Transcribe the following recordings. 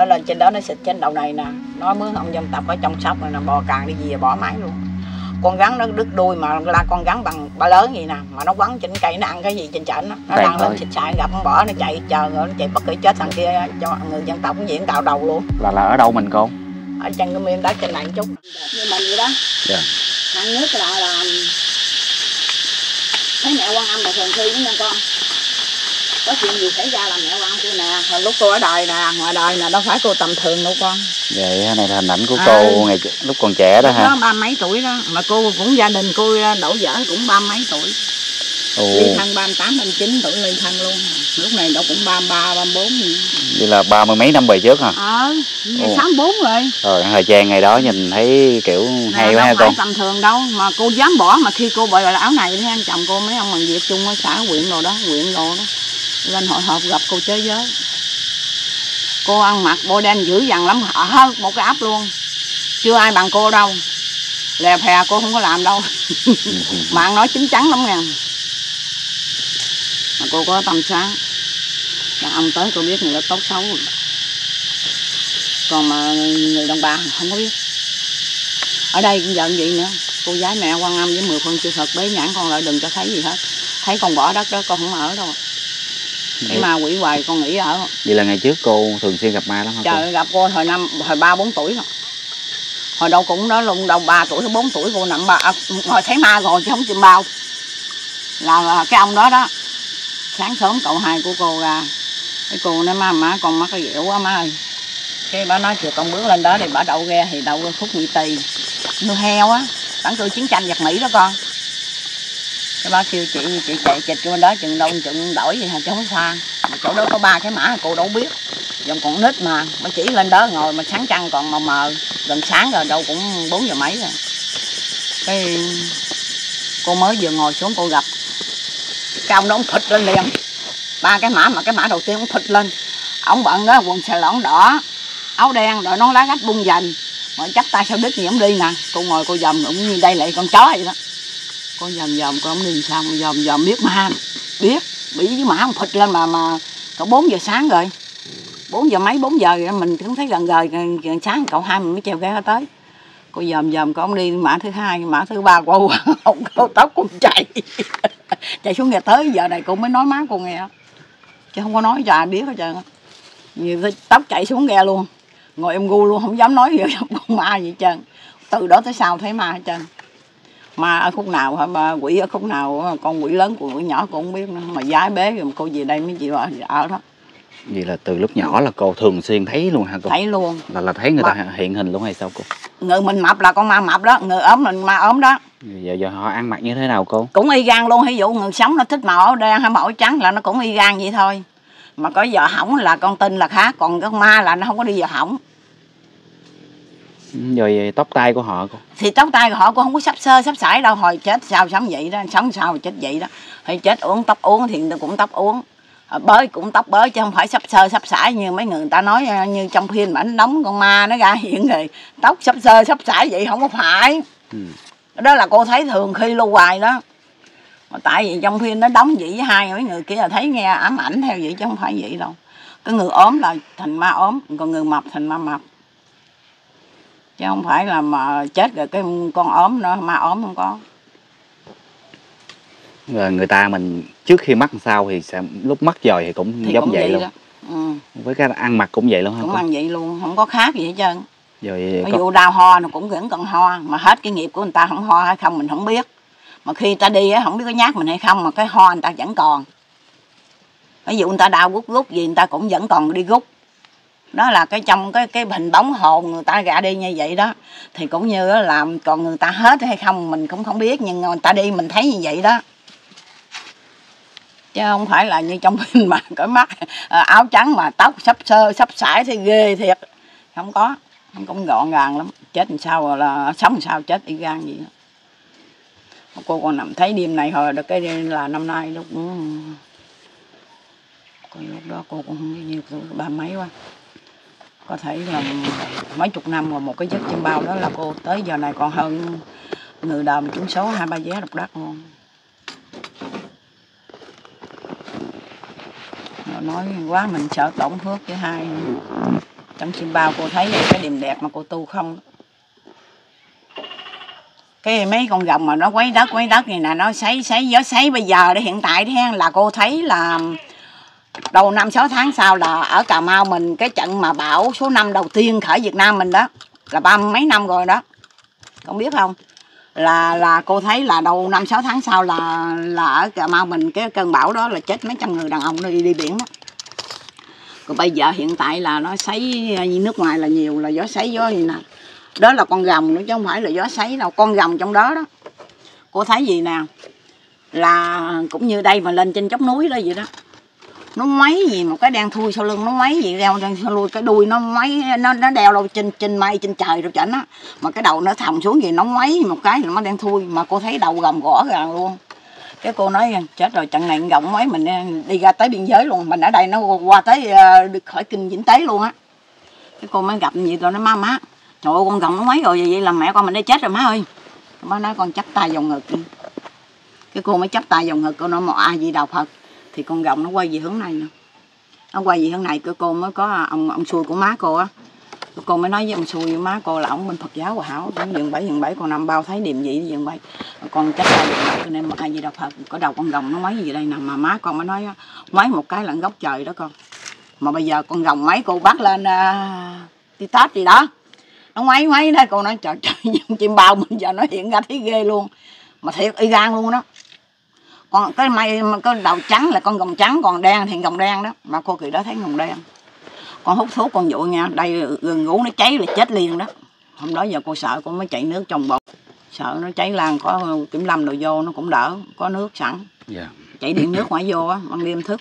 nó lên trên đó nó xịt trên đầu này nè. Nó mướn ông dân tập ở trong sóc này nè, bò càng đi về bỏ máy luôn con rắn nó đứt đuôi mà la con rắn bằng ba lớn vậy nè mà nó quấn trên cây nó ăn cái gì trên trển nó nó đang lên xịt xài gặp con bỏ nó chạy chờ rồi nó chạy bất kỳ chết thằng kia cho người dân tộc cũng diện cào đầu luôn. Là là ở đâu mình cô ở trên cái miếng đất trên này một chút. Như mình vậy đó. Dạ. thằng nước là là thấy mẹ quan âm là thường thi đúng không con có chuyện gì xảy ra là mẹ quan tôi nè hồi lúc cô ở đời nè ngoài đời nè đâu phải cô tầm thường đâu con. Vậy này là hình ảnh của À. cô ngày lúc còn trẻ đó ha đó ba mấy tuổi đó mà cô cũng gia đình cô đổ vỡ cũng ba mấy tuổi. Ồ, ly thân ba tám ba chín tuổi ly thân luôn. Lúc này đâu cũng ba ba ba bốn vậy là ba mươi mấy năm về trước hả? Ờ sáu bốn rồi. Rồi thời trang ngày đó nhìn thấy kiểu hay Nè, quá ha con tầm thường đâu mà cô dám bỏ mà khi cô bày là áo này thì anh chồng cô mấy ông bằng việc chung ở xã huyện đồ đó huyện đồ đó lên hội họp gặp cô chơi giới. Cô ăn mặc bộ đen dữ dằn lắm hở một cái áp luôn. Chưa ai bằng cô đâu. Lè phè cô không có làm đâu. Ăn nói chín chắn lắm nha mà cô có tâm sáng. Đàn ông tới cô biết người đó tốt xấu. Rồi. còn mà người đàn bà không có biết. Ở đây cũng giận vậy nữa. Cô gái mẹ quan âm với mười phân chư Phật bế nhãn con lại đừng cho thấy gì hết. Thấy con bỏ đất đó con không ở đâu cái ma quỷ hoài con nghĩ ở. Vậy là ngày trước cô thường xuyên gặp ma lắm hả cô? Trời gặp cô hồi năm hồi ba bốn tuổi rồi. Hồi đâu cũng đó luôn đâu ba tuổi hay bốn tuổi cô nằm ba à, hồi thấy ma rồi chứ không chịu bao. Là, là cái ông đó đó sáng sớm cậu hai của cô ra. Cái cô nói má má con mắc cái dẻo quá má ơi. Cái bà nói chiều con bước lên đó thì bà đậu ghe thì đậu khúc nhị tỳ. Nuôi heo á bản cư chiến tranh giặc mỹ đó con cái bác kêu chị chị chạy chịch cho bên đó, chừng đông chừng đổi gì hả? Chứ không xa mà chỗ đó có ba cái mã, cô đâu biết. Dòng còn nít mà. Bà chỉ lên đó ngồi mà sáng trăng còn mờ mờ. Gần sáng rồi, đâu cũng bốn giờ mấy rồi. Cái cô mới vừa ngồi xuống cô gặp. Cái ông đó ông thịt lên liền. Ba cái mã mà cái mã đầu tiên ông thịt lên. Ông bận đó quần xà lỏng đỏ, áo đen đội nón lá gách bung dành. Mà chắc tay sao đít gì ông đi nè cô ngồi cô dòm, cũng như đây lại con chó vậy đó con dòm dòm con đi sao dòm dòm biết ma biết. Bị với mã không phịch lên mà mà cậu 4 giờ sáng rồi. 4 giờ mấy 4 giờ rồi mình cũng thấy gần rồi gần, gần sáng cậu hai mình mới treo ghe tới. Cô dòm dòm con đi mã thứ hai mã thứ ba cô không cô tóc cũng chạy. Chạy xuống nhà tới giờ này cô mới nói má cô nghe. Chứ không có nói cho ai biết hết trơn như nhiều tóc chạy xuống ghe luôn. Ngồi em gu luôn không dám nói gì con ma gì hết trơn. Từ đó tới sau thấy ma hết trơn ma ở khúc nào hả quỷ ở khúc nào con quỷ lớn của quỷ nhỏ cô không biết nữa. Mà giái bế rồi cô về đây mới chịu ở, ở đó. Vậy là từ lúc nhỏ là cô thường xuyên thấy luôn hả cô? Thấy luôn. Là là thấy người ta hiện hình luôn hay sao cô? Người mình mập là con ma mập đó. Người ốm là ma ốm đó. Giờ giờ họ ăn mặc như thế nào cô? Cũng y gan luôn. Ví dụ người sống nó thích màu đen hay màu trắng là nó cũng y gan vậy thôi. Mà có vợ hỏng là con tin là khác. Còn con ma là nó không có đi vợ hỏng rồi tóc tai của họ thì tóc tai của họ cũng không có sắp sơ sắp sải đâu hồi chết sao sống vậy đó sống sao chết vậy đó. Hay chết uống tóc uống thì cũng tóc uống. Ờ, bới cũng tóc bới chứ không phải sắp sơ sắp sải như mấy người ta nói ờ, như trong phim mà ảnh đóng con ma nó ra hiện rồi tóc sắp sơ sắp sải vậy không có phải. Ừ. đó là cô thấy thường khi lưu hoài đó. Mà tại vì trong phim nó đóng vậy với hai mấy người kia là thấy nghe ám ảnh theo vậy chứ không phải vậy đâu. Cái người ốm là thành ma ốm còn người mập thành ma mập chứ không phải là mà chết rồi cái con ốm nữa ma ốm không có. Rồi người ta mình trước khi mắc sao thì sẽ lúc mắc rồi thì cũng thì giống cũng vậy, luôn. đó. Ừ, với cái ăn mặc cũng vậy luôn cũng cô? ăn vậy luôn không có khác gì hết trơn. Rồi ví có, dụ đau ho nó cũng vẫn còn ho mà hết cái nghiệp của người ta không ho hay không mình không biết. Mà khi ta đi á không biết có nhát mình hay không mà cái ho người ta vẫn còn. Ví dụ người ta đau gút gút gì người ta cũng vẫn còn đi gút đó là cái trong cái cái hình bóng hồn người ta gạ đi như vậy đó. Thì cũng như là còn người ta hết hay không mình cũng không biết, nhưng người ta đi mình thấy như vậy đó. Chứ không phải là như trong phim mà cái mắt à, áo trắng mà tóc sắp sơ, sắp sải thì ghê thiệt. Không có, không cũng gọn gàng lắm. Chết làm sao là sống làm sao chết y gan gì đó. cô còn nằm thấy đêm này hồi được cái là năm nay lúc ừ. còn lúc đó cô cũng không biết nhiêu tuổi ba mấy quá có thể là mấy chục năm rồi một cái giấc chim bao đó là cô tới giờ này còn hơn người đời mà trúng số hai, ba vé độc đắc luôn. Rồi nói quá mình sợ tổn phước với hai. Trong chim bao cô thấy cái điểm đẹp mà cô tu không cái mấy con rồng mà nó quấy đất quấy đất này nè, nó sấy sấy, gió sấy. Bây giờ để hiện tại thế là cô thấy là đầu năm, sáu tháng sau là ở Cà Mau mình, cái trận mà bão số 5 đầu tiên khởi Việt Nam mình đó, là ba mấy năm rồi đó. Không biết không? Là là cô thấy là đầu năm, sáu tháng sau là là ở Cà Mau mình, cái cơn bão đó là chết mấy trăm người đàn ông đi đi biển đó. Còn bây giờ hiện tại là nó sấy như nước ngoài là nhiều, là gió sấy, gió gì nè. Đó là con rồng nữa chứ không phải là gió sấy đâu, con rồng trong đó đó. Cô thấy gì nè? Là cũng như đây mà lên trên chóp núi đó vậy đó nó mấy gì một cái đen thui sau lưng, nó mấy gì đeo đen sau lui cái đuôi nó mấy nó nó đeo đâu trên trên mây, trên trời rồi chảnh á. Mà cái đầu nó thòng xuống gì nó mấy một cái nó đen thui, mà cô thấy đầu gầm gõ gàng luôn. Cái cô nói, chết rồi, trận này gọng mấy mình à, đi ra tới biên giới luôn, mình ở đây nó qua tới à, được khỏi kinh vĩnh tế luôn á. Cái cô mới gặp gì rồi nó má má, trời ơi, con gọng nó mấy rồi, vậy là mẹ con mình đây chết rồi má ơi. Má nói, con chắp tay vào ngực. Cái cô mới chắp tay vào ngực, cô nói, một ai gì đạo phật thì con rồng nó quay về hướng này nè. Nó quay về hướng này cơ cô mới có ông ông xui của má cô á. Cô mới nói với ông xui với má cô là ông bên Phật giáo hòa hảo cũng dừng bảy dừng bảy còn nằm bao thấy điềm gì dừng bảy. Con chắc là dường cho nên một ai gì đâu Phật có đầu con rồng nó mấy gì đây nè. Mà má con mới nói mấy một cái là góc trời đó con. Mà bây giờ con rồng mấy cô bắt lên à, uh, đi tết gì đó. Nó ngoáy ngoáy đó cô nói trời trời chim bao bây giờ nó hiện ra thấy ghê luôn. Mà thiệt y gan luôn đó còn cái mây cái đầu trắng là con gồng trắng còn đen thì gồng đen đó. Mà cô kỳ đó thấy gồng đen. Con hút thuốc con dụ nha. Đây gần ngủ nó cháy là chết liền đó. Hôm đó giờ cô sợ cô mới chạy nước trong bột sợ nó cháy lan có kiểm lâm đồ vô nó cũng đỡ có nước sẵn. Dạ. Chạy điện nước ngoài vô á ban đêm thức.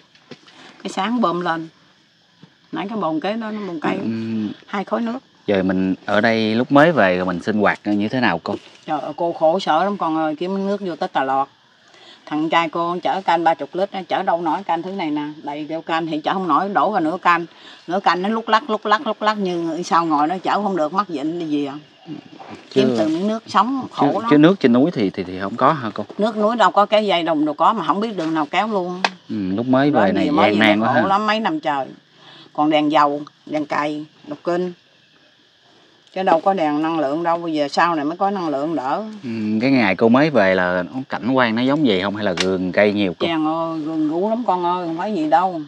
Cái sáng bơm lên. Nãy cái bồn kế đó nó bồn cây. Ừm, hai khối nước. Giờ mình ở đây lúc mới về rồi mình sinh hoạt như thế nào cô? Trời ơi, cô khổ sở lắm. Con ơi kiếm nước vô tới tà lọt thằng trai cô chở can ba chục lít nó chở đâu nổi can thứ này nè. Đầy kêu can thì chở không nổi đổ vào nửa can. Nửa can nó lúc lắc lúc lắc lúc lắc như sao ngồi nó chở không được mắc bệnh đi gì à. Kiếm chứ, từ miếng nước sống chứ, khổ lắm. chứ nước trên núi thì thì thì không có hả cô? Nước núi đâu có cái dây đồng đâu có mà không biết đường nào kéo luôn. Ừ, lúc mới về này gian nan quá khổ ha lắm mấy năm trời. Còn đèn dầu đèn cày độc kinh chứ đâu có đèn năng lượng đâu bây giờ sau này mới có năng lượng đỡ. Ừ, cái ngày cô mới về là cảnh quan nó giống gì không? Hay là vườn cây nhiều cô chàng ơi gừng ngủ lắm con ơi không phải gì đâu.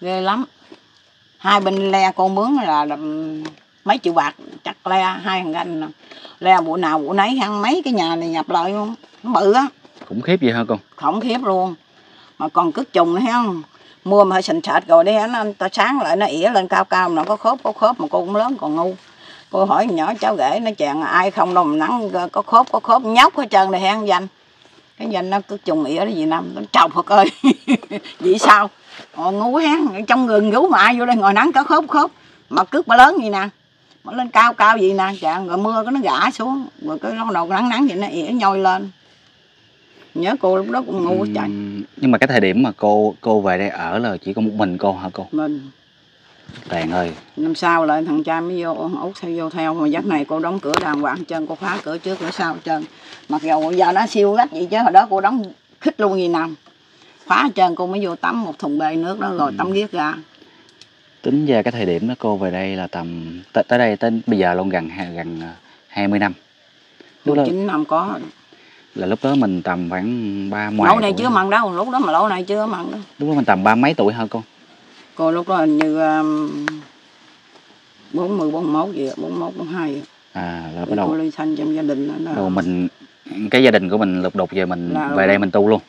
Ghê lắm. Hai bên le con mướn là, là mấy triệu bạc chặt le hai thằng ganh nè. le bữa nào bữa nấy ăn mấy cái nhà này nhập lại luôn. Nó bự á. Khủng khiếp vậy hả cô? Khủng khiếp luôn. Mà còn cứt trùng nữa không? Mưa mà hơi sình sệt rồi đi nó ta sáng lại nó ỉa lên cao cao nó có khớp có khớp mà cô cũng lớn còn ngu cô hỏi nhỏ cháu ghệ nó chàng ai không đâu mà nắng có khớp có khớp nhóc hết trơn này hang danh? Cái danh nó cứ trùng ỉa cái gì năm nó trầu Phật ơi. Vậy sao? Ồ, ngu hén trong rừng ngủ mà ai vô đây ngồi nắng có khớp khớp. Mà cứt mà lớn gì nè? Mà lên cao cao gì nè? Chàng rồi mưa cái nó gã xuống rồi cái nó đầu nắng nắng vậy nó ỉa nhoi lên. Nhớ cô lúc đó cũng ngu quá trời. Nhưng mà cái thời điểm mà cô cô về đây ở là chỉ có một mình cô hả cô? Mình Tàn ơi. Năm sau lại thằng trai mới vô út theo vô theo mà giấc này cô đóng cửa đàng hoàng trơn cô phá cửa trước cửa sau trơn. Mặc dù giờ nó siêu gắt vậy chứ hồi đó cô đóng khích luôn gì nằm hết trơn cô mới vô tắm một thùng bê nước đó rồi tắm giết ra. Tính ra cái thời điểm đó cô về đây là tầm tới, tới đây tới bây giờ luôn gần gần à, 20 năm. Lúc đó chín năm có. là lúc đó mình tầm khoảng ba ngoài lỗ này chưa mặn đâu lúc đó mà lỗ này chưa mặn đâu. Lúc đó mình tầm ba mấy tuổi hả cô cô lúc đó hình như um, bốn mươi bốn mốt gì bốn mốt bốn hai à là bắt cô đầu ly sanh trong gia đình đó, đầu mình cái gia đình của mình lục đục về mình Là- về đây mình tu luôn.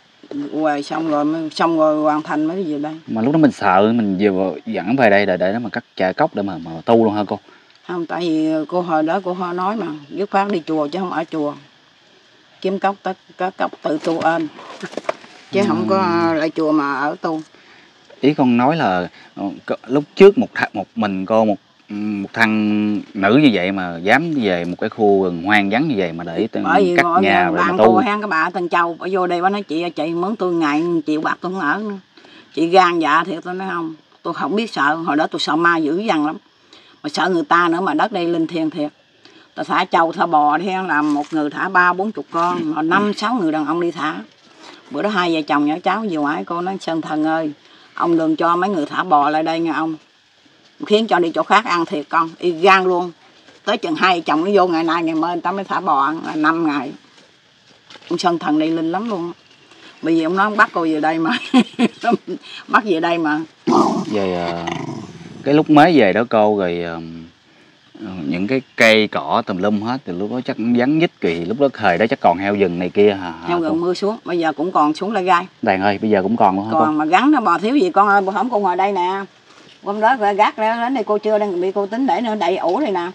Quay xong rồi mới- xong rồi hoàn thành mới về đây? Mà lúc đó mình sợ mình vừa dẫn về đây để để nó mà cắt chà cốc để mà mà tu luôn hả cô? Không tại vì cô hồi đó cô ho nói mà dứt khoát đi chùa chứ không ở chùa. Kiếm cốc tất có cốc tự tu ơn chứ không có lại chùa mà ở tu ý con nói là ờ, lúc trước một th- một mình cô một một thằng nữ như vậy mà dám về một cái khu rừng hoang vắng như vậy mà để tên bởi vì nhà rồi mà tu. hen cái bà ở Tân Châu bà vô đây bà nói chị chị mướn tôi ngày triệu bạc tôi không ở nữa. Chị gan dạ thiệt tôi nói không? Tôi không biết sợ hồi đó tôi sợ ma dữ dằn lắm. Mà sợ người ta nữa mà đất đây linh thiêng thiệt. Ta thả trâu thả bò đi là một người thả ba bốn chục con năm sáu người đàn ông đi thả. Bữa đó hai vợ chồng nhỏ cháu vừa ngoại cô nói sơn thần ơi ông đừng cho mấy người thả bò lại đây nghe ông. Khiến cho đi chỗ khác ăn thiệt con, y gan luôn. Tới chừng hai chồng nó vô ngày nay, ngày mai người ta mới thả bò ăn, là năm ngày. Ông sơn thần đi linh lắm luôn bởi vì ông nói ông bắt cô về đây mà. Bắt về đây mà. Về à, cái lúc mới về đó cô, rồi những cái cây cỏ tùm lum hết từ lúc đó chắc vắng dít kỳ lúc đó thời đó chắc còn heo rừng này kia hả, heo gần mưa xuống bây giờ cũng còn xuống lại gai. Đàn ơi bây giờ cũng còn luôn hả còn mà gắn nó bò thiếu gì con ơi không cô ngồi đây nè. Hôm đó gác ra đến đây cô chưa đang bị cô tính để nó đầy ủ đây nè.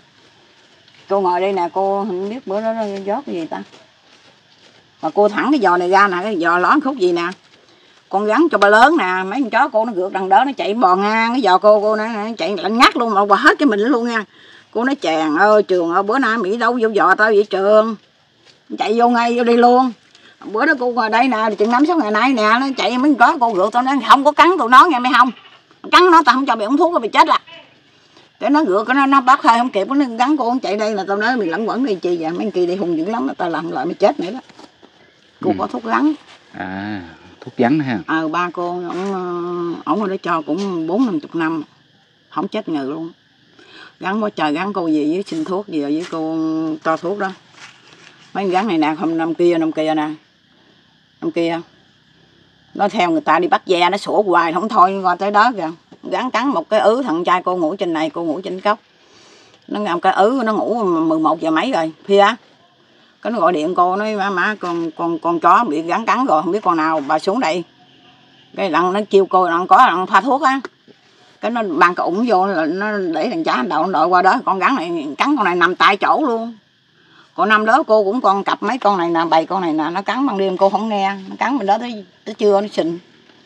Cô ngồi đây nè cô không biết bữa đó nó giót cái gì ta. Mà cô thẳng cái giò này ra nè cái giò lón khúc gì nè. Con gắn cho ba lớn nè mấy con chó cô nó gượt đằng đó nó chạy bò ngang cái giò cô cô nó, nó chạy lạnh ngắt luôn mà bà hết cái mình luôn nha cô nói chàng ơi trường ơi bữa nay mỹ đâu vô giò tao vậy trường? Chạy vô ngay vô đi luôn. Bữa đó cô ngồi đây nè chừng năm sáu ngày nay nè nó chạy mấy con chó cô gượt tao nó không có cắn tụi nó nghe mấy không? Cắn nó tao không cho bị uống thuốc nó bị chết à. Cái nó cái nó nó bắt hơi không kịp nó gắn cô chạy đây là tao nói mình lẫn quẩn đi chi vậy? Mấy kia đi hung dữ lắm tao làm lại mới chết nữa đó. Cô Ừ. có thuốc gắn à thuốc vắng ha. Ờ ba cô ổng ờ, ổng ở đó cho cũng bốn năm chục năm không chết ngừ luôn gắn quá trời gắn cô gì với xin thuốc gì với cô cho thuốc đó. Mấy gắn này nè không năm kia năm kia nè. Năm kia. Nó theo người ta đi bắt ve, nó sủa hoài, không thôi, qua tới đó kìa. Gắn cắn một cái ứ, thằng trai cô ngủ trên này, cô ngủ trên cốc nó ngầm cái ứ, nó ngủ 11 giờ mấy rồi phía cái nó gọi điện cô, nói má má, con con con chó bị gắn cắn rồi, không biết con nào, bà xuống đây. Cái lặng, nó kêu cô, lặng có, lặng pha thuốc á cái nó bằng cái ủng vô là nó để thằng chá đậu đội qua đó con gắn này cắn con này nằm tại chỗ luôn. Còn năm đó cô cũng còn cặp mấy con này nè bầy con này nè nó cắn ban đêm cô không nghe. Nó cắn bên đó tới tới trưa nó sình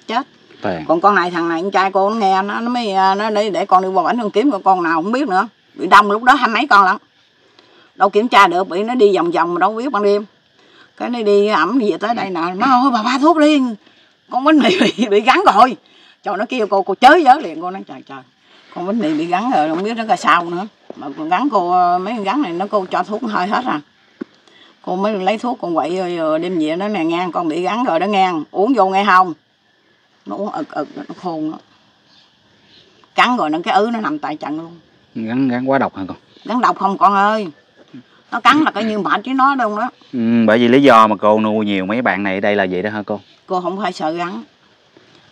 chết. Tàn. còn con này thằng này con trai cô nó nghe nó nó mới à, nó để để con đi qua bển con kiếm con con nào không biết nữa. Bị đông lúc đó hai mấy con lận. Đâu kiểm tra được bị nó đi vòng vòng mà đâu biết ban đêm. Cái nó đi ẩm gì tới đây nè nó ơi bà pha thuốc đi. Con bánh mì bị, bị gắn rồi cho nó kêu cô cô chới giới liền cô nói trời trời con bánh mì bị gắn rồi không biết nó ra sao nữa. Mà còn gắn cô mấy con gắn này nó cô cho thuốc hơi hết à. Cô mới lấy thuốc con quậy rồi, đêm về nó nè ngang con bị gắn rồi đó ngang uống vô nghe không? Nó uống ực ực nó khôn đó cắn rồi nó cái ứ nó nằm tại trận luôn. Gắn gắn quá độc hả con? Gắn độc không con ơi. Nó cắn là coi như mệt với nó đâu đó ừ, bởi vì lý do mà cô nuôi nhiều mấy bạn này ở đây là vậy đó hả cô? Cô không phải sợ gắn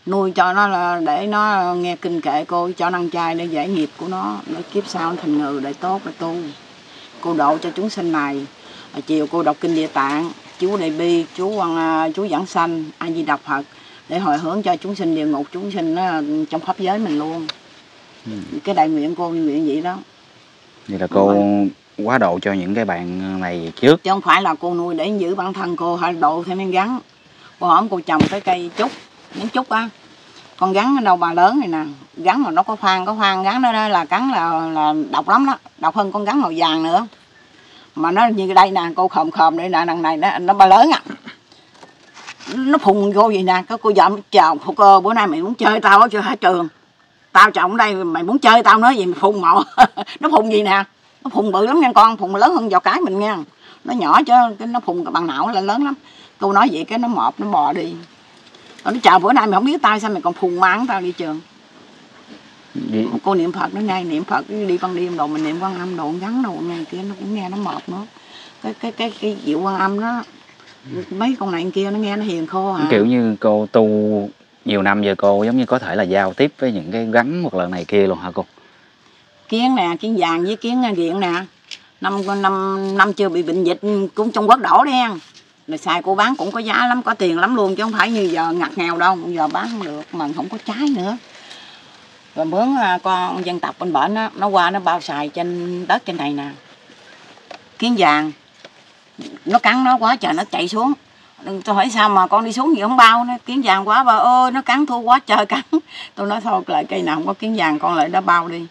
nuôi cho nó là để nó nghe kinh kệ cô cho ăn chay để giải nghiệp của nó để kiếp sau nó thành người để tốt để tu. Cô độ cho chúng sinh này. À, chiều cô đọc kinh địa tạng chú đại bi chú quan à, chú giảng sanh a di đà phật để hồi hướng cho chúng sinh địa ngục chúng sinh nó trong pháp giới mình luôn. Ừ. cái đại nguyện cô nguyện vậy đó. Vậy là cô quá độ cho những cái bạn này trước. Chứ không phải là cô nuôi để giữ bản thân cô hay độ thêm miếng gắn. Cô hỏi cô trồng cái cây trúc miếng chút á. Con gắn ở đâu bà lớn này nè. Gắn mà nó có khoan có khoan gắn đó, đó là cắn là là độc lắm đó. Độc hơn con gắn màu vàng nữa. Mà nó như đây nè cô khòm khòm đây nè đằng này nó nó ba lớn à nó phùng vô vậy nè cái cô dậm chào phụ cơ bữa nay mày muốn chơi tao ở chưa hết trường. Tao trọng đây mày muốn chơi tao nói gì mày phùng mộ. Nó phùng gì nè? Nó phùng bự lắm nha con phùng lớn hơn giò cái mình nha. Nó nhỏ chứ cái nó phùng cái bằng não là lớn lắm. Cô nói vậy cái nó mọp nó bò đi nó chào bữa nay mày không biết tao sao mày còn phùng mang tao đi trường. Vậy- cô niệm phật nó ngay niệm phật đi ban đêm đồ mình niệm quan âm đồ ngắn đồ này kia nó cũng nghe nó mọt nữa. Cái cái cái cái diệu quan âm đó mấy con này con kia nó nghe nó hiền khô à. Kiểu như cô tu nhiều năm giờ cô giống như có thể là giao tiếp với những cái gắn hoặc là này kia luôn hả cô? Kiến nè kiến vàng với kiến điện nè. Năm năm năm chưa bị bệnh dịch cũng trong quốc đổ đen rồi xài cô bán cũng có giá lắm, có tiền lắm luôn chứ không phải như giờ ngặt nghèo đâu. Giờ bán không được, mà không có trái nữa. Rồi mướn à, con dân tộc bên bển á, nó qua nó bao xài trên đất trên này nè. Kiến vàng. Nó cắn nó quá trời nó chạy xuống. Tôi hỏi sao mà con đi xuống gì không bao, nó kiến vàng quá bà ơi, nó cắn thua quá trời cắn. Tôi nói thôi, lại cây nào không có kiến vàng con lại đó bao đi.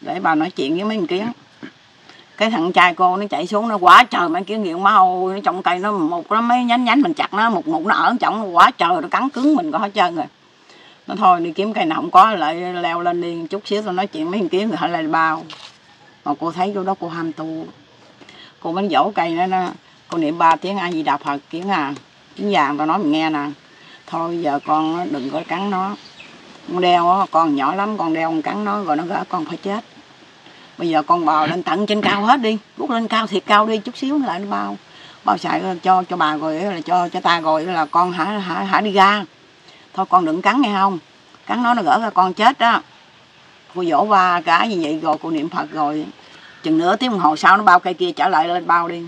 Để bà nói chuyện với mấy con kiến cái thằng trai cô nó chạy xuống nó quá trời mấy kiến nghiện máu nó trong cây nó một nó mấy nhánh nhánh mình chặt nó một một nó ở trong nó quá trời nó cắn cứng mình có hết trơn rồi. Nó thôi đi kiếm cây nào không có lại leo lên đi chút xíu tôi nói chuyện mấy thằng kiếm rồi hãy lại bao. Mà cô thấy chỗ đó cô ham tu. Cô mới dỗ cây nó nó cô niệm ba tiếng ai gì đạp phật kiếm à tiếng vàng tao nói mình nghe nè. Thôi giờ con đừng có cắn nó. Con đeo á, con nhỏ lắm con đeo con cắn nó rồi nó gỡ con phải chết bây giờ con bò lên tận trên cao hết đi bút lên cao thiệt cao đi chút xíu lại nó bao. Bao xài cho cho bà rồi là cho cho ta rồi là con hả hả hả đi ra. Thôi con đừng cắn nghe không? Cắn nó nó gỡ ra con chết đó. Cô dỗ ba cái như vậy rồi, cô niệm phật rồi. Chừng nửa tiếng đồng hồ sau nó bao cây kia trở lại lên bao đi.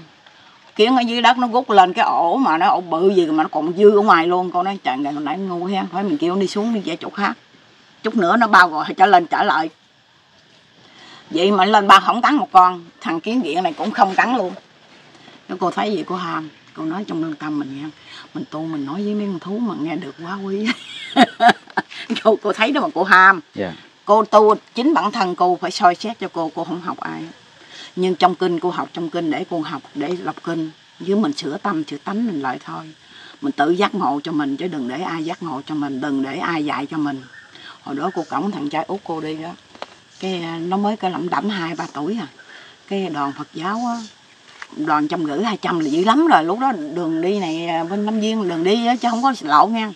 Kiến ở dưới đất nó rút lên cái ổ mà nó ổ bự gì mà nó còn dư ở ngoài luôn. Con nói, trời, ngày hồi nãy ngu ha phải mình kêu nó đi xuống đi về chỗ khác. Chút nữa nó bao rồi, trở lên trở lại vậy mà lên ba không cắn một con thằng kiến diện này cũng không cắn luôn. Nó cô thấy gì cô ham cô nói trong lương tâm mình nghe mình tu mình nói với mấy con thú mà nghe được quá quý. Cô cô thấy đó mà cô ham. Dạ. Cô tu chính bản thân cô phải soi xét cho cô cô không học ai. Nhưng trong kinh cô học trong kinh để cô học để đọc kinh. Với mình sửa tâm sửa tánh mình lại thôi. Mình tự giác ngộ cho mình chứ đừng để ai giác ngộ cho mình đừng để ai dạy cho mình. Hồi đó cô cổng thằng trai út cô đi đó cái à, nó mới có lẩm đẩm hai ba tuổi à. Cái đoàn phật giáo á đoàn trăm gửi hai trăm là dữ lắm rồi. Lúc đó đường đi này à, bên Lâm Viên đường đi á, chứ không có lộn nha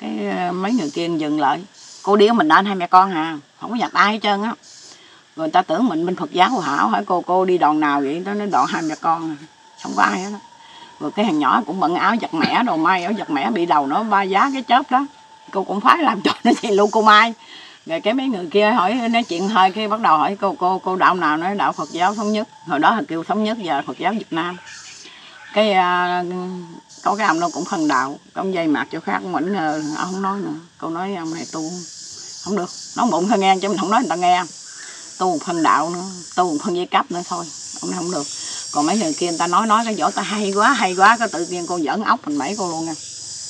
cái à, mấy người kia dừng lại. Cô điếu mình anh hai mẹ con hà không có nhặt ai hết trơn á. Người ta tưởng mình bên Phật giáo hảo hỏi cô cô đi đoàn nào vậy? Đó nó đoàn hai mẹ con à. không có ai hết á. Rồi cái thằng nhỏ cũng bận áo giặt mẻ đồ may áo giặt mẻ bị đầu nó ba giá cái chớp đó. Cô cũng phải làm cho nó chị luôn cô mai rồi cái mấy người kia hỏi nói chuyện hơi cái bắt đầu hỏi cô cô cô đạo nào nói đạo Phật giáo thống nhất. Hồi đó là kêu thống nhất giờ Phật giáo Việt Nam. Cái à, có cái ông nó cũng phân đạo có ông dây mặt chỗ khác mình ờ, ông không nói nữa. Cô nói ông này tu không được. Nói bụng thôi nghe chứ mình không nói người ta nghe. Tu một phân đạo nữa tu một phân dây cấp nữa thôi ông này không được. Còn mấy người kia người ta nói nói cái võ ta hay quá hay quá cái tự nhiên cô giỡn ốc mình bẫy cô luôn nha.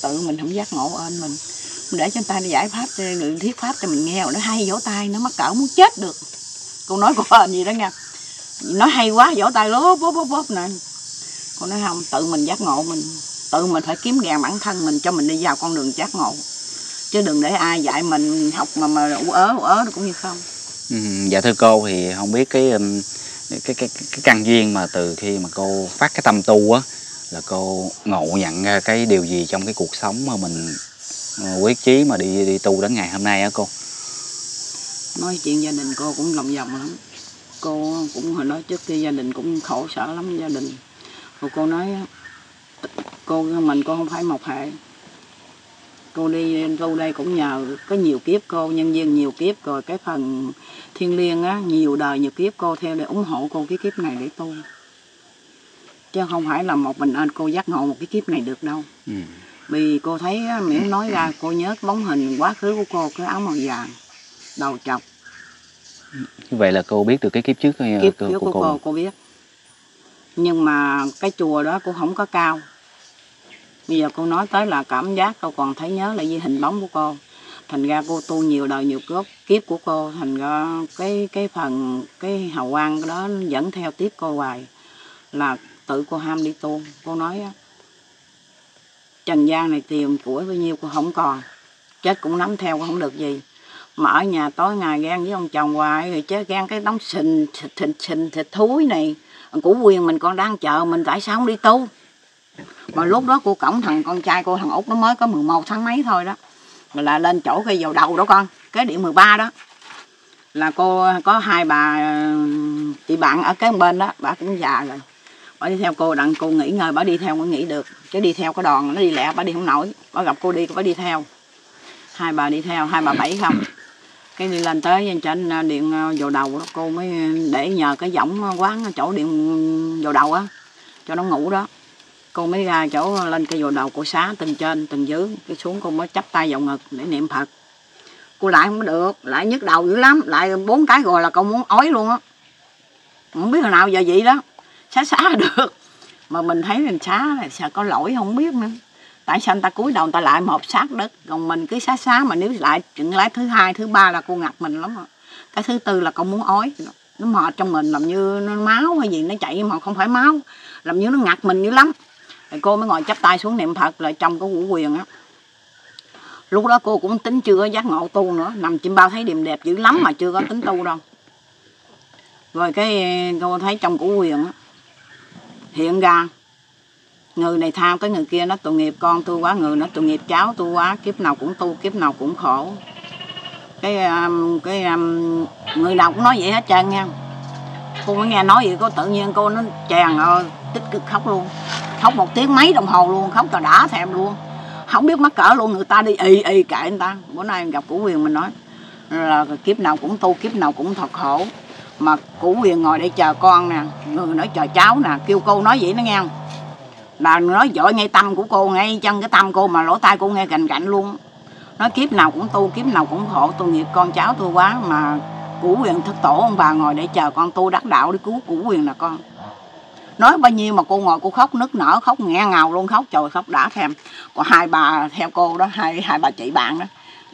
Tự mình không giác ngộ ơn mình để cho người ta giải pháp người thuyết pháp cho mình nghe nó hay vỗ tay nó mắc cỡ muốn chết được. Cô nói của hên gì đó nha nói hay quá vỗ tay lốp bóp bóp bóp nè. Cô nói không tự mình giác ngộ mình. Tự mình phải kiếm rèn bản thân mình cho mình đi vào con đường giác ngộ. Chứ đừng để ai dạy mình học mà mà ú ớ ú ớ cũng như không. Ừ, dạ thưa cô thì không biết cái cái cái cái, cái căn duyên mà từ khi mà cô phát cái tâm tu á là cô ngộ nhận ra cái điều gì trong cái cuộc sống mà mình quyết chí mà đi đi tu đến ngày hôm nay á cô? Nói chuyện gia đình cô cũng lòng vòng lắm. Cô cũng hồi đó trước kia gia đình cũng khổ sở lắm gia đình. Rồi cô nói cô mình cô không phải một hệ. Cô đi tu đây cũng nhờ có nhiều kiếp cô nhân viên nhiều kiếp rồi cái phần thiên liêng á nhiều đời nhiều kiếp cô theo để ủng hộ cô cái kiếp này để tu. Chứ không phải là một mình anh cô giác ngộ một cái kiếp này được đâu. Ừ. vì cô thấy miễn nói ra cô nhớ bóng hình quá khứ của cô cái áo màu vàng đầu chọc. Vậy là cô biết từ cái kiếp trước hay kiếp của, trước của cô cô cô biết. Nhưng mà cái chùa đó cô không có cao. Bây giờ cô nói tới là cảm giác cô còn thấy nhớ lại với hình bóng của cô. Thành ra cô tu nhiều đời nhiều kiếp kiếp của cô thành ra cái cái phần cái hào quang đó dẫn theo tiếp cô hoài là tự cô ham đi tu. Cô nói á, trần gian này tiền của bao nhiêu cô không còn. Chết cũng nắm theo không được gì. Mà ở nhà tối ngày gan với ông chồng hoài rồi chết gan cái đống sình thịt thịt thịt, thịt thúi này. Của quyền mình còn đang chờ mình tại sao không đi tu? Mà lúc đó cô cổng thằng con trai cô thằng út nó mới có 11 tháng mấy thôi đó. Rồi là lên chỗ cây dầu đầu đó con cái điện 13 đó. Là cô có hai bà chị bạn ở cái bên đó bà cũng già rồi bà đi theo cô đặng cô nghỉ ngơi bà đi theo mới nghỉ được. Chứ đi theo cái đoàn nó đi lẹ bà đi không nổi. Bà gặp cô đi bà đi theo. Hai bà đi theo hai bà bảy không. Cái đi lên tới trên à, điện ờ, đầu đó cô mới để nhờ cái võng quán chỗ điện dầu đầu á cho nó ngủ đó. Cô mới ra chỗ lên cây dầu đầu cô xá từng trên từng dưới. Cái xuống cô mới chắp tay vào ngực để niệm phật. Cô lại không được lại nhức đầu dữ lắm lại bốn cái rồi là cô muốn ói luôn á. Không biết hồi nào giờ vậy đó xá xá được. Mà mình thấy mình xá là sợ có lỗi không biết nữa. Tại sao người ta cúi đầu người ta lại một sát đất? Còn mình cứ xá xá mà nếu lại chuyện lái thứ hai, thứ ba là cô ngặt mình lắm rồi cái thứ tư là con muốn ói. Nó mệt trong mình, làm như nó máu hay gì, nó chạy mà không phải máu. Làm như nó ngặt mình dữ lắm. Rồi cô mới ngồi chắp tay xuống niệm phật lại trong cái ngũ quyền á. Lúc đó cô cũng tính chưa có giác ngộ tu nữa. Nằm chim bao thấy điềm đẹp dữ lắm mà chưa có tính tu đâu. Rồi cái cô thấy trong củ quyền á hiện ra người này tham cái người kia nó tội nghiệp con tôi quá người nó tội nghiệp cháu tôi quá kiếp nào cũng tu kiếp nào cũng khổ. Cái um, cái um, người nào cũng nói vậy hết trơn nha. Cô mới nghe nói vậy cô tự nhiên cô nó chàng ơi tích cực khóc luôn. Khóc một tiếng mấy đồng hồ luôn khóc cho đã thèm luôn. Không biết mắc cỡ luôn người ta đi y y kệ người ta. Bữa nay gặp củ quyền mình nói là kiếp nào cũng tu kiếp nào cũng thật khổ mà cụ quyền ngồi để chờ con nè, người nói chờ cháu nè, kêu cô nói vậy nó nghe không? Là nói giỏi ngay tâm của cô, ngay chân cái tâm cô mà lỗ tai cô nghe cạnh cạnh luôn. Nói kiếp nào cũng tu, kiếp nào cũng khổ, tôi nghiệp con cháu tôi quá mà củ quyền thất tổ ông bà ngồi để chờ con tu đắc đạo để cứu củ quyền là con. Nói bao nhiêu mà cô ngồi cô khóc nức nở, khóc nghe ngào luôn, khóc trời khóc đã thèm. Có hai bà theo cô đó, hai hai bà chị bạn đó,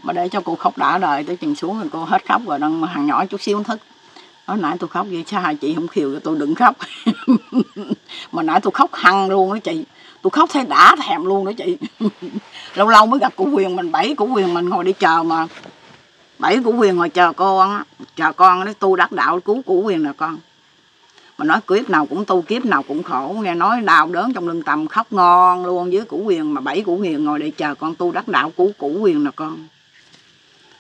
mà để cho cô khóc đã đời tới chừng xuống rồi cô hết khóc rồi đang hàng nhỏ chút xíu thức nói, nãy tôi khóc vậy, sao hai chị không khiều cho tôi đừng khóc? Mà nãy tôi khóc hăng luôn đó chị. Tôi khóc thấy đã thèm luôn đó chị. Lâu lâu mới gặp cụ quyền mình, bảy cụ quyền mình ngồi đi chờ mà. Bảy cụ quyền ngồi chờ con á, chờ con đấy tu đắc đạo cứu cụ quyền là con. Mà nói kiếp nào cũng tu, kiếp nào cũng khổ, nghe nói đau đớn trong lưng tầm khóc ngon luôn với cụ quyền mà bảy cụ quyền ngồi để chờ con tu đắc đạo cứu cụ quyền là con